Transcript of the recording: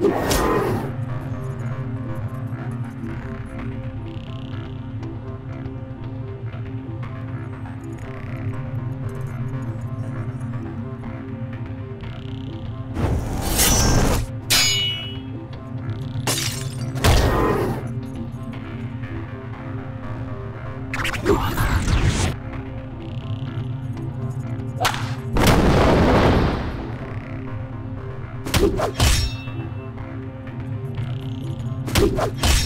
you Thank.